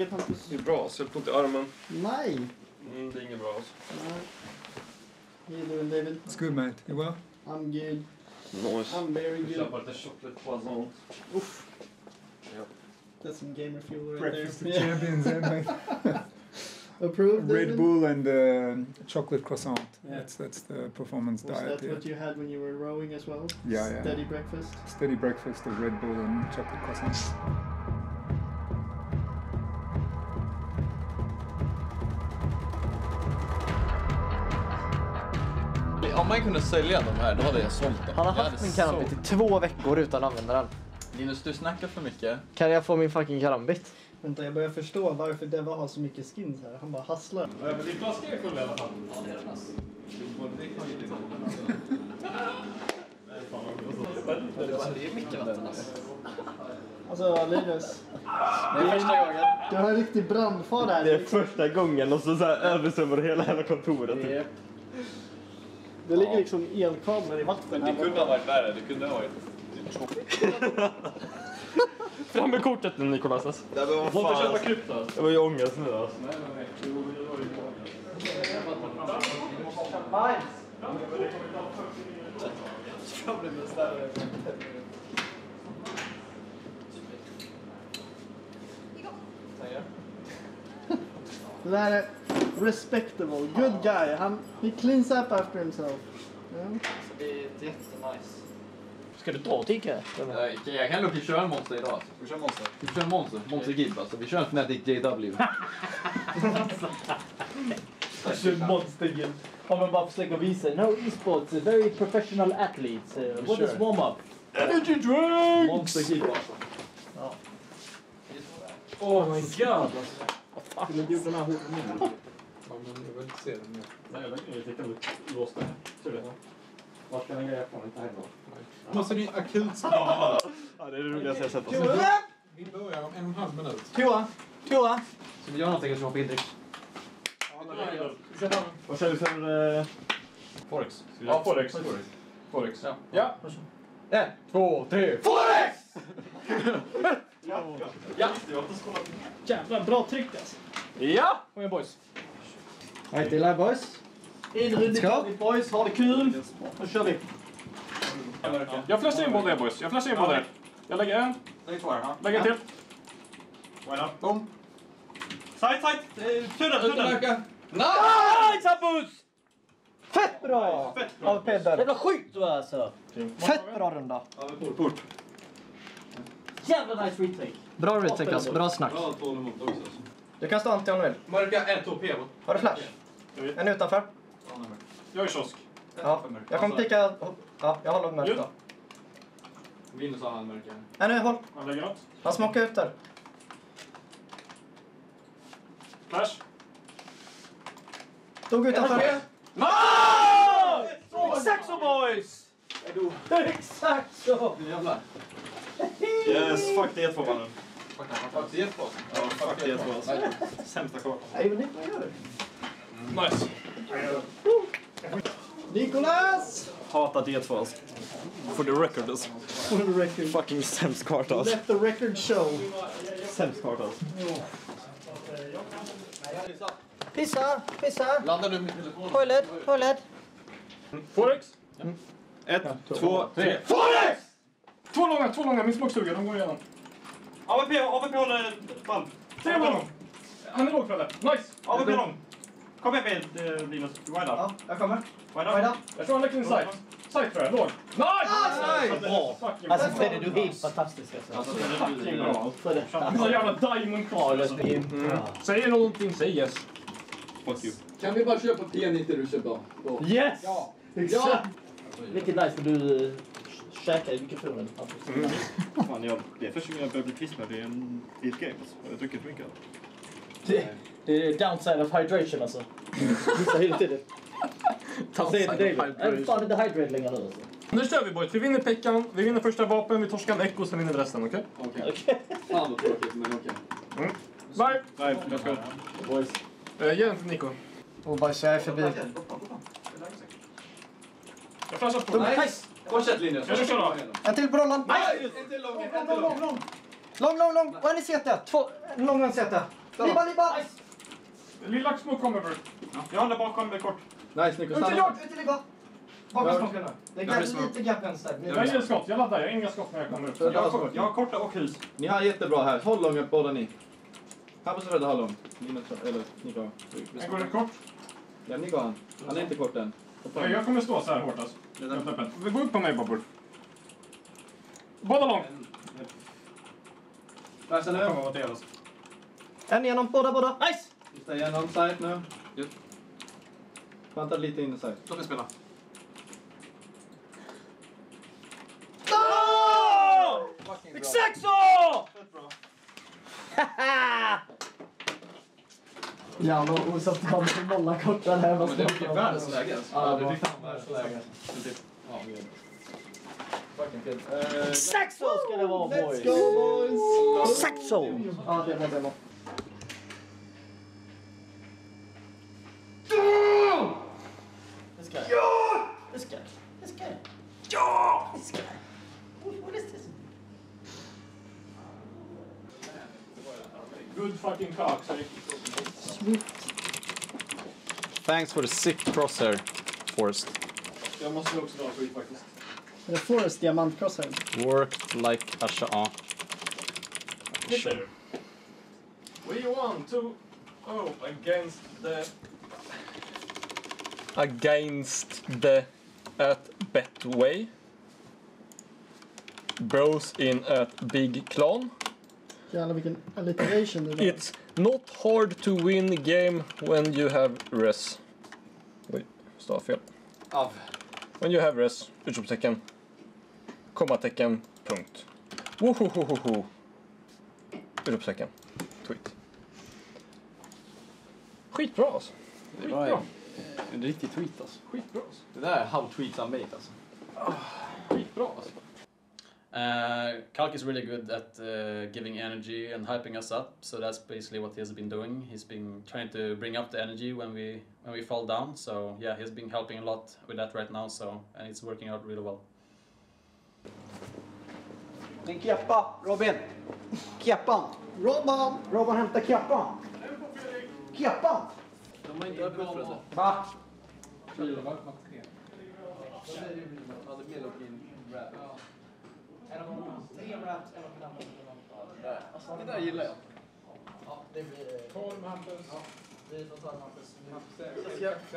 läget Hampus? Det är bra, så jag har ont i armen. Nej! Mm, det är inget bra alltså. Nej. How you doing David? It's good, mate. You well? I'm good. Nice. I'm very good. lite chocolate poison. Oof. Ja. That's some gamer fuel right Breakfast of there. Yeah. champions, eh, mate. Approved Red David? Bull and uh, chocolate croissant. Yeah. That's that's the performance Was diet. that Yeah. what you had when you were rowing as well? Yeah, yeah. Steady breakfast? Steady breakfast of Red Bull and chocolate croissant. Om man kunde sälja de här, då hade jag sålt dem. Han har Jag haft min karambit i två veckor utan att använda den. Linus, du snackar för mycket. Kan jag få min fucking karambit? Vänta, jag börjar förstå varför Deva har så mycket skins här. Han bara hasslar. Ja, men din flaska är full i alla fall. Ja, det är den alltså. Det är mycket vatten alltså. Alltså Linus, Det är första gången. du har en riktig brandfara här. Det är första gången och så, så översvämmar det hela jävla kontoret. Typ. Det ligger liksom elkablar i vatten Men det kunde ha varit värre. Det kunde ha varit... Fram med kortet nu Nikolas. Alltså. Var Måste köpa krypto. Det var ju ångest nu alltså. Det där är respectable, good guy. Han, he cleans up after himself. Ja. Det är jättenice. Ska du ta tigga? Jag, jag kan nog köra en monster idag alltså. Vi kör monster. Vi kör en monster. Monster Gib alltså. Vi kör en Fnatic JW. Monsterguild. Om man bara försöker visa. No e-sports, very professional athletes. Uh, what is warm-up? Energy drinks! Monster Gib alltså. Oh my god. Skulle du gjort den här? Ja, men jag vill inte se den nu. Nej, jag fick ändå låst. Tur det. Vart ska den grejen ifrån? Inte här då. Måste ni akut spara? Ja, det är det roligaste jag sett. Vi börjar om en och en halv minut. Toa! Toa! Så vi gör någonting som har på intryck. Vad kör vi för... eh, Forex. Ja, Forex. Forex. Ja. Ja. En, två, tre. Jävla bra tryck alltså. Ja! Kom igen boys. Right, till boys. Inrundigt boys, ha det kul. Nu kör vi. Jag flashar in båda er boys. Jag flashar in båda er. Jag lägger en. Två här. Lägger en till. Boom. Side, side! Tudda, tudda! Nice Hampus! Fett bra! Fett bra. Av Peder. Jävla skit du alltså. Fett bra runda. Port. Jävla nice retake. Bra retake alltså, bra snack. Bra också. Du kan stå Ante om du vill. Marka en, två, P. Har du flash? En utanför. Jag är kiosk. Ja. Jag kommer pika... Ja, jag håller mörkt då. Linus har handmärke. Nej, håll. Han lägger något. Han smockar ut där. Flash. Stod utanför. Exakt så boys! Exakt så! Jävlar. Yes, fuck det. Fuck, fas. Ja, fuck det två alltså. Sämsta kartan. Du? Nice. Nikolas! Hatar D2 alltså. For the record alltså. For the record. Fucking sämst karta alltså. Let the record show. Sämst karta alltså. Pissa, pissa. Landar du med telefon? Toilet, toilet. Forex. Ett, två, tre. Två långa, två långa. Min smokestuga, de går igenom. AVP, AVP håller band. Tre långa. Han är låg Fralle. Nice. AVP lång. Kom med med eh, Linus. Wide up. Ja, jag kommer. Wide up. Jag tror han lägger in sight. Sight tror jag. Låg. Nice! nice! Bra. Alltså bra. Fredde, du är helt fantastisk alltså. Fucking bra. Fredde. Sån jävla diamond lös alltså. in. Säger någonting, säg yes. Fuck you. Kan vi bara köpa P90 du köpte. Yes! Ja. Exakt! Vilket nice för du äh, käkar i mikrofonen. Fan, jag, det är första gången jag börjar bli kissnödig i en i ett game alltså. Jag har druckit för mycket. Det, det är downside of hydration alltså. Vissa hela tiden. Säger till David. Jag är fan inte hydrate längre nu alltså. Nu kör vi boys. Vi vinner Pekkan, vi vinner första vapen, vi torskar en echo, sen vinner vi resten. Okej? Okej. Okej. Fan vad tråkigt, men okej. Bye! Nej, jag ska... Boys. Uh, ge den till Nico. Och bara är förbi. Jag flashar på. Nice! Fortsätt Linus. Jag ska köra. En till på rollan. En till lång, en till lång. Lång, lång, lång. Och en i CT. Två, en lång och en CT. Libba, libba! Lilla små kommer för. Jag håller bakom med kort. Nice Nico, Ut till. George, ut till libba! Bakom smockarna. Det är lite gap vänster. Jag inget skott, jag laddar. Jag har inga skott när jag kommer upp. Så- Jag har, kort, jag har korta och hus. Ni har jättebra här. Håll långt båda ni. Hampus är rädda ha långt. Nina, tror- eller Nico. En går det kort. Ja, Nico han. Han är inte kort än. Ja, in. Jag kommer stå så här hårt alltså. Det öppet. Går upp på mig Bobbor. Båda långt. Det nu. kommer alltså. En igenom, båda, båda. Nice! Just igen, onside nu. Panta lite inside. Låt mig spela. Exakt så! Jävlar vad osagt han får nolla korta där. Men det fick världens läge alltså. Ja, det det var fick fan världens läge. Ja, vi gör det. Fucking fel. Eh, Exakt så ska det vara boys! Let's go boys! Exakt så! Ja, det var det var. Ja! Ja! This guy. What is this? Good fucking cock. Thanks for the sick crosshair, Forrest. Jag måste också dra skit faktiskt. Är det Forest diamantcrossar? Worked like a sha- ja. Hitler. We won 2-0 against the... Against the at Betway. Bros in at Big Clan. Jävlar vilken alliteration det var. It's not hard to win game when you have res. Oj, stav fel. Av. When you have res, utropstecken, kommatecken, punkt. Wohohoho. Utropstecken, tweet. Skitbra alltså. Det var en, en riktig tweet alltså. Skitbra alltså. Det där är how tweets are made alltså. Skitbra alltså. Uh, Kalk is really good at uh, giving energy and hyping us up, so that's basically what he has been doing. He's been trying to bring up the energy when we when we fall down. So yeah, he's been helping a lot with that right now. So and it's working out really well. Din keppa, Robin. Keppan. Robban! Robin hämta keppan. Keppan! De har inte öppet för det. Va? Ja, det blir nog in rap. Tre raps, en och en Det där gillar jag. Ja, det blir... 12 Hampus. Vi får ta Hampus. Hampus,